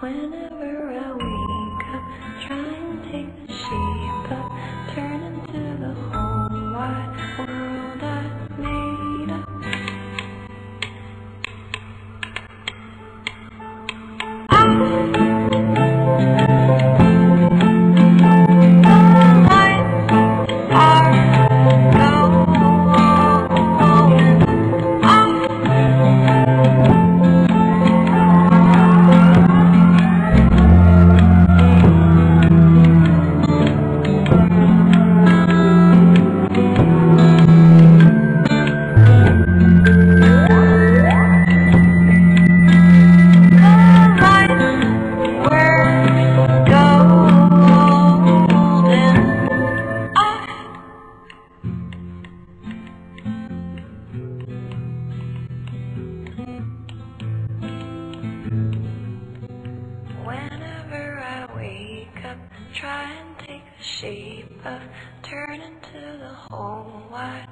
Whenever I wake up, try and take the shape of, turn into the whole wide world I made up. Try and take the shape of, turning to the whole wide